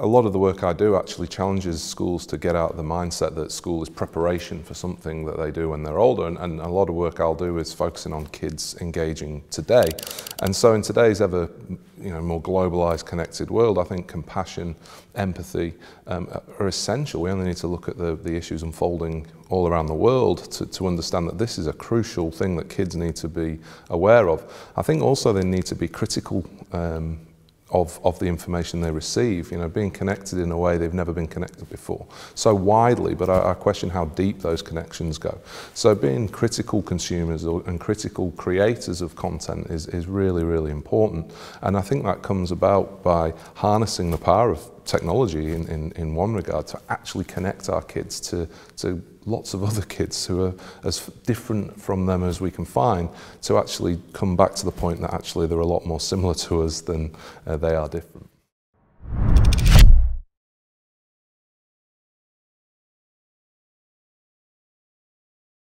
a lot of the work I do actually challenges schools to get out of the mindset that school is preparation for something that they do when they're older. And, and a lot of work I'll do is focusing on kids engaging today. And so in today's ever you know, more globalized, connected world, I think compassion, empathy um, are essential. We only need to look at the, the issues unfolding all around the world to, to understand that this is a crucial thing that kids need to be aware of. I think also they need to be critical um, of, of the information they receive, you know, being connected in a way they've never been connected before. So widely, but I, I question how deep those connections go. So being critical consumers and critical creators of content is, is really, really important. And I think that comes about by harnessing the power of technology in, in, in one regard to actually connect our kids to, to lots of other kids who are as different from them as we can find to actually come back to the point that actually they're a lot more similar to us than uh, they are different.